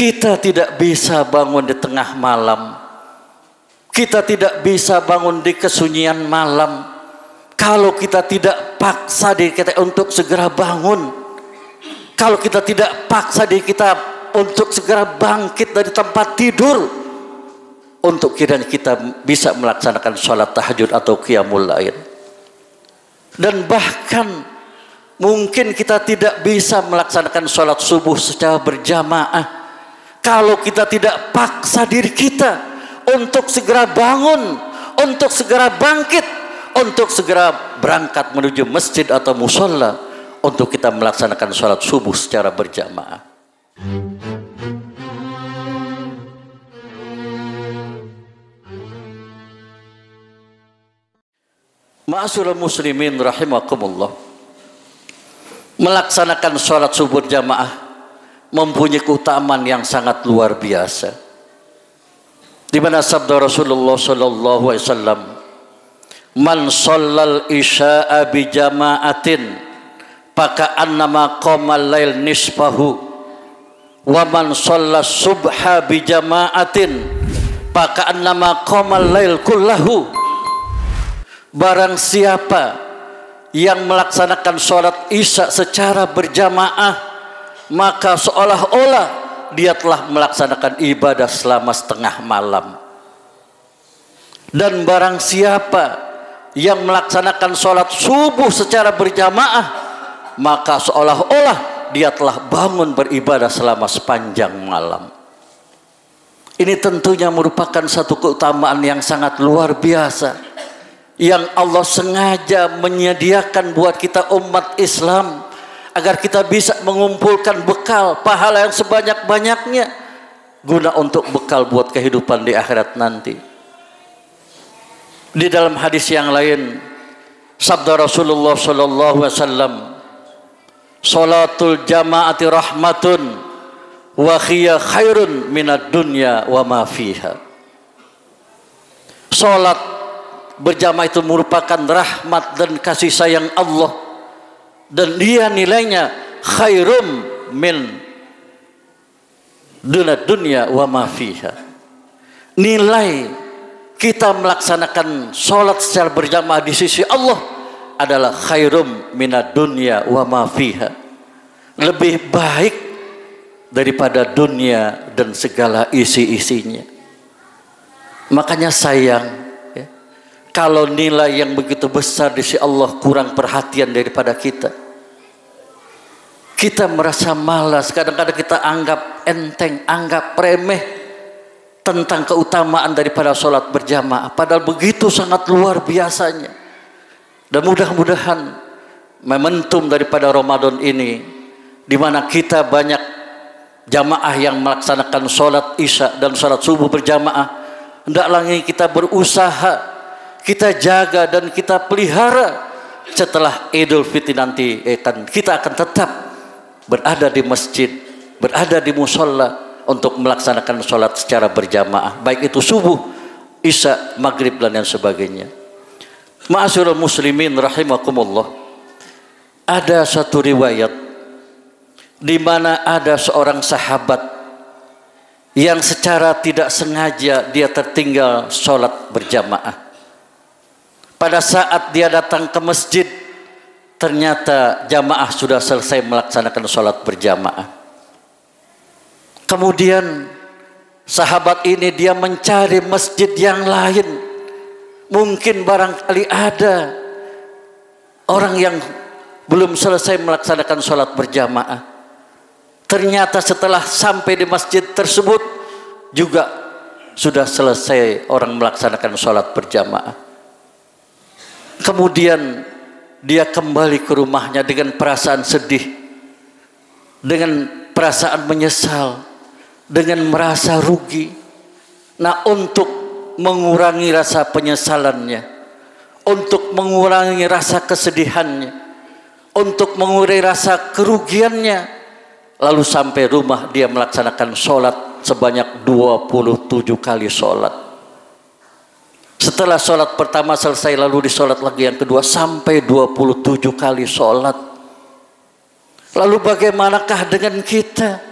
Kita tidak bisa bangun di tengah malam. Kita tidak bisa bangun di kesunyian malam. Kalau kita tidak paksa diri kita untuk segera bangun. Kalau kita tidak paksa diri kita untuk segera bangkit dari tempat tidur. Untuk kiranya kita bisa melaksanakan sholat tahajud atau qiyamul lain. Dan bahkan mungkin kita tidak bisa melaksanakan sholat subuh secara berjamaah kalau kita tidak paksa diri kita untuk segera bangun, untuk segera bangkit, untuk segera berangkat menuju masjid atau musola untuk kita melaksanakan sholat subuh secara berjamaah. Ma'asyiral muslimin rahimakumullah. Melaksanakan sholat subuh jamaah mempunyai keutamaan yang sangat luar biasa. Di mana sabda Rasulullah sallallahu alaihi wasallam, "Man shallal isya'a bi jama'atin faka annama qama lail nisfahu wa man shalla subha bi jama'atin faka annama qama lail kullahu." Barang siapa yang melaksanakan sholat isya secara berjamaah maka seolah-olah dia telah melaksanakan ibadah selama setengah malam. Dan barang siapa yang melaksanakan sholat subuh secara berjamaah, maka seolah-olah dia telah bangun beribadah selama sepanjang malam. Ini tentunya merupakan satu keutamaan yang sangat luar biasa yang Allah sengaja menyediakan buat kita umat Islam agar kita bisa mengumpulkan bekal pahala yang sebanyak-banyaknya guna untuk bekal buat kehidupan di akhirat nanti. Di dalam hadis yang lain sabda Rasulullah sallallahu alaihi wasallam Salatul jamaati rahmatun wa khiya khairun minad dunya wa ma fiha. Salat berjamaah itu merupakan rahmat dan kasih sayang Allah dan dia nilainya khairum min dunia dunia wa ma fiha. Nilai kita melaksanakan sholat secara berjamaah di sisi Allah adalah khairum minad dunia wa ma fiha. Lebih baik daripada dunia dan segala isi-isinya. Makanya sayang kalau nilai yang begitu besar di sisi Allah kurang perhatian daripada kita. Kita merasa malas, kadang-kadang kita anggap enteng, anggap remeh tentang keutamaan daripada sholat berjamaah. Padahal begitu sangat luar biasanya. Dan mudah-mudahan momentum daripada Ramadan ini, di mana kita banyak jamaah yang melaksanakan sholat isya dan sholat subuh berjamaah, hendak lagi kita berusaha kita jaga dan kita pelihara setelah Idul Fitri nanti akan kita akan tetap berada di masjid, berada di musola untuk melaksanakan sholat secara berjamaah, baik itu subuh, isya, maghrib dan yang sebagainya. Ma'asyiral muslimin rahimakumullah. Ada satu riwayat di mana ada seorang sahabat yang secara tidak sengaja dia tertinggal sholat berjamaah pada saat dia datang ke masjid, ternyata jamaah sudah selesai melaksanakan sholat berjamaah. Kemudian sahabat ini dia mencari masjid yang lain. Mungkin barangkali ada orang yang belum selesai melaksanakan sholat berjamaah. Ternyata setelah sampai di masjid tersebut juga sudah selesai orang melaksanakan sholat berjamaah. Kemudian dia kembali ke rumahnya dengan perasaan sedih, dengan perasaan menyesal, dengan merasa rugi. Nah, untuk mengurangi rasa penyesalannya, untuk mengurangi rasa kesedihannya, untuk mengurangi rasa kerugiannya, lalu sampai rumah dia melaksanakan sholat sebanyak 27 kali sholat. Setelah sholat pertama selesai lalu di sholat lagi yang kedua sampai 27 kali sholat. Lalu bagaimanakah dengan kita?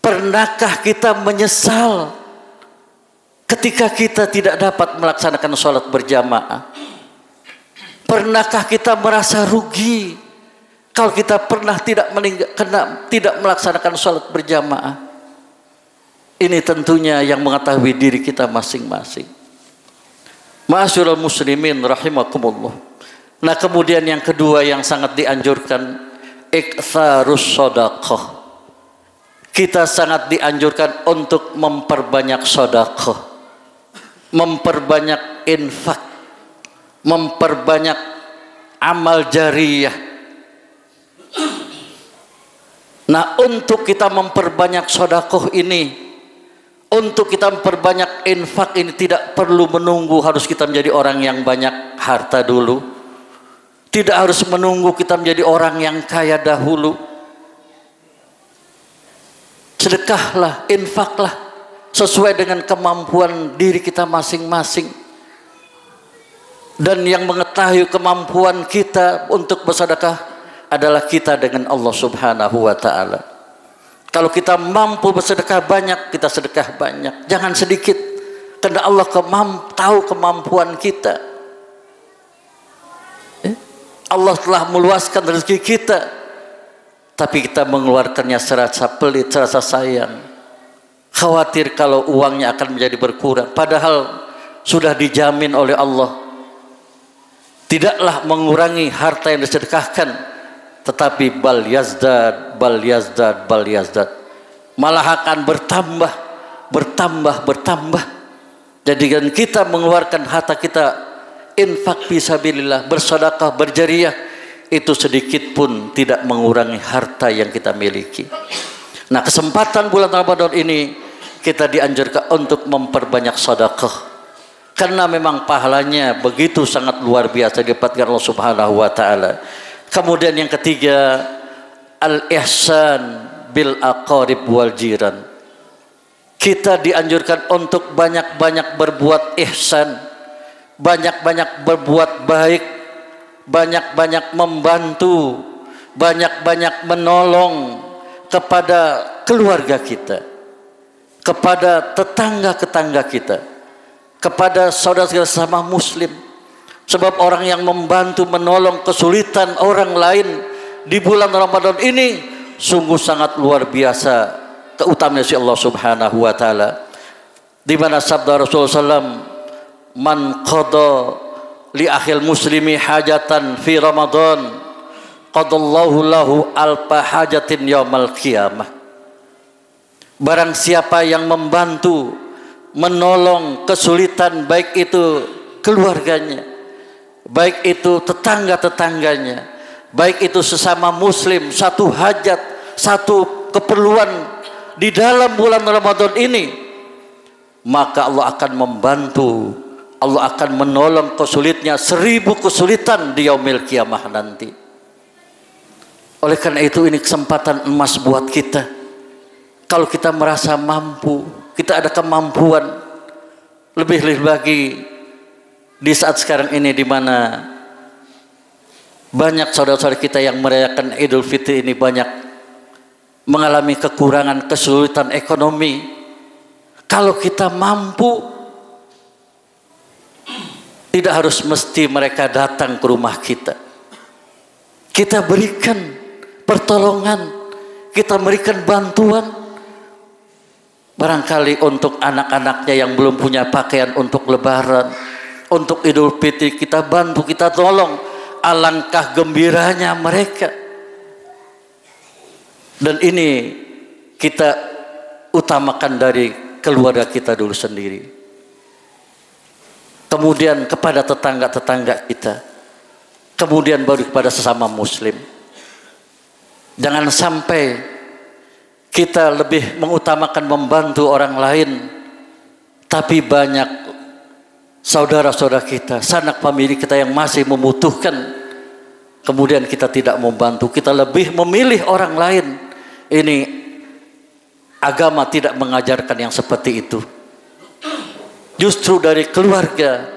Pernahkah kita menyesal ketika kita tidak dapat melaksanakan sholat berjamaah? Pernahkah kita merasa rugi kalau kita pernah tidak kena, tidak melaksanakan sholat berjamaah? Ini tentunya yang mengetahui diri kita masing-masing. Masyurul muslimin rahimakumullah. Nah kemudian yang kedua yang sangat dianjurkan iktharus sodaqah. Kita sangat dianjurkan untuk memperbanyak sodaqah memperbanyak infak, memperbanyak amal jariyah. Nah untuk kita memperbanyak sodakoh ini, untuk kita memperbanyak infak ini tidak perlu menunggu harus kita menjadi orang yang banyak harta dulu. Tidak harus menunggu kita menjadi orang yang kaya dahulu. Sedekahlah, infaklah sesuai dengan kemampuan diri kita masing-masing dan yang mengetahui kemampuan kita untuk bersedekah adalah kita dengan Allah Subhanahu wa taala. Kalau kita mampu bersedekah banyak, kita sedekah banyak. Jangan sedikit. Karena Allah kemam, tahu kemampuan kita. Eh? Allah telah meluaskan rezeki kita. Tapi kita mengeluarkannya serasa pelit, serasa sayang khawatir kalau uangnya akan menjadi berkurang padahal sudah dijamin oleh Allah tidaklah mengurangi harta yang disedekahkan tetapi bal yazdad bal yazdad bal yazdad. Malah akan bertambah bertambah bertambah. Jadikan kita mengeluarkan harta kita infak fisabilillah bersedekah berjariah itu sedikit pun tidak mengurangi harta yang kita miliki. Nah kesempatan bulan Ramadan ini kita dianjurkan untuk memperbanyak sedekah. Karena memang pahalanya begitu sangat luar biasa didapatkan Allah Subhanahu wa taala. Kemudian yang ketiga al-ihsan bil aqarib wal jiran. Kita dianjurkan untuk banyak-banyak berbuat ihsan, banyak-banyak berbuat baik, banyak-banyak membantu, banyak-banyak menolong kepada keluarga kita kepada tetangga-tetangga kita, kepada saudara-saudara sama muslim. Sebab orang yang membantu menolong kesulitan orang lain di bulan Ramadan ini sungguh sangat luar biasa keutamaan si Allah Subhanahu wa taala. Di mana sabda Rasulullah SAW, "Man qada li akhil muslimi hajatan fi Ramadan, qadallahu lahu alfa hajatin yaumal qiyamah." Barang siapa yang membantu menolong kesulitan baik itu keluarganya, baik itu tetangga-tetangganya, baik itu sesama muslim, satu hajat, satu keperluan di dalam bulan Ramadan ini, maka Allah akan membantu, Allah akan menolong kesulitnya seribu kesulitan di yaumil kiamah nanti. Oleh karena itu ini kesempatan emas buat kita kalau kita merasa mampu, kita ada kemampuan lebih-lebih lagi di saat sekarang ini di mana banyak saudara-saudara kita yang merayakan Idul Fitri ini banyak mengalami kekurangan, kesulitan ekonomi. Kalau kita mampu, tidak harus mesti mereka datang ke rumah kita. Kita berikan pertolongan, kita berikan bantuan, Barangkali untuk anak-anaknya yang belum punya pakaian untuk lebaran, untuk Idul Fitri kita bantu, kita tolong. Alangkah gembiranya mereka. Dan ini kita utamakan dari keluarga kita dulu sendiri. Kemudian kepada tetangga-tetangga kita. Kemudian baru kepada sesama muslim. Jangan sampai kita lebih mengutamakan membantu orang lain tapi banyak saudara-saudara kita sanak famili kita yang masih membutuhkan kemudian kita tidak membantu kita lebih memilih orang lain ini agama tidak mengajarkan yang seperti itu justru dari keluarga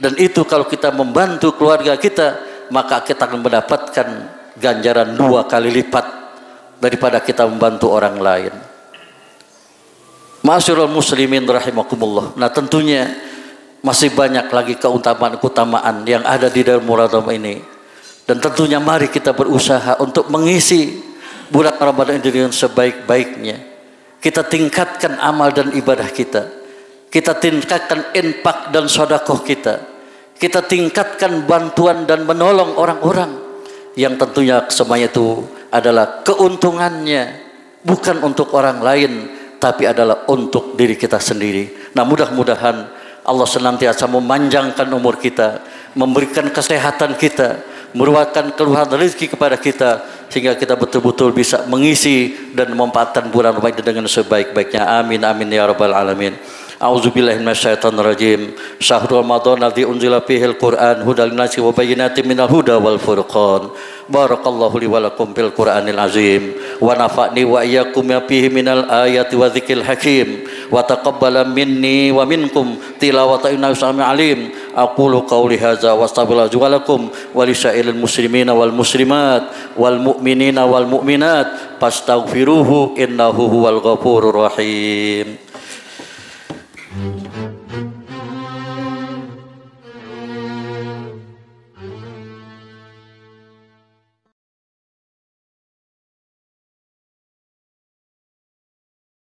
dan itu kalau kita membantu keluarga kita maka kita akan mendapatkan ganjaran dua kali lipat daripada kita membantu orang lain. Masyurul muslimin rahimakumullah. Nah tentunya masih banyak lagi keutamaan-keutamaan yang ada di dalam Ramadan ini. Dan tentunya mari kita berusaha untuk mengisi bulan Ramadan ini dengan sebaik-baiknya. Kita tingkatkan amal dan ibadah kita. Kita tingkatkan infak dan sodakoh kita. Kita tingkatkan bantuan dan menolong orang-orang. Yang tentunya semuanya itu adalah keuntungannya. Bukan untuk orang lain. Tapi adalah untuk diri kita sendiri. Nah mudah-mudahan Allah senantiasa memanjangkan umur kita. Memberikan kesehatan kita meruahkan keluhan rezeki kepada kita sehingga kita betul-betul bisa mengisi dan memanfaatkan bulan Ramadan dengan sebaik-baiknya. Amin amin ya rabbal alamin. A'udzubillahi minasyaitonirrajim. Syahrul Ramadan alladzi unzila fihil Qur'an hudal linasi wa bayyinatin minal huda wal furqan. Barakallahu li wa lakum fil Qur'anil azim. Wa nafa'ni wa iyyakum fihi minal ayati wa dzikril hakim. Wa taqabbala minni wa minkum tilawata innahu sami alim. Aqulu qawli hadza wa astaghfiru lakum wa li sa'ilil muslimina wal muslimat wal mu'minina wal mu'minat. Fastaghfiruhu innahu huwal ghafurur rahim.